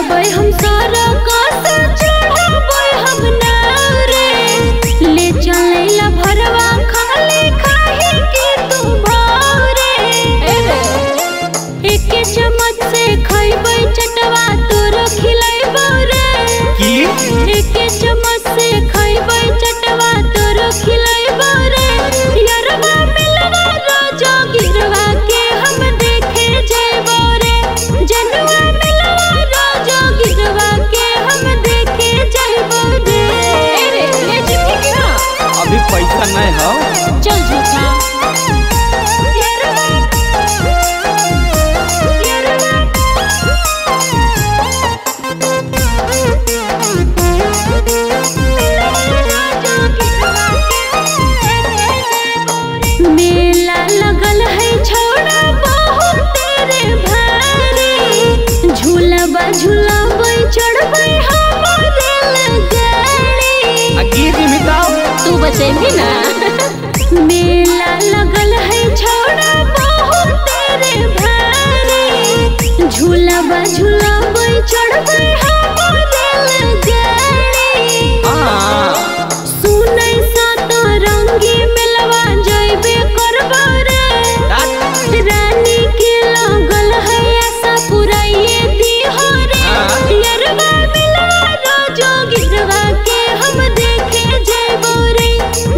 चढ़बै हम सारा कस चढ़बै हम नाव रे ले चलेला भरवा खाली खाही के तू भाव रे एके चम्मच से खइबै चटवा तोर खिला रे झूलबा झूलबै तू बचेबी ना।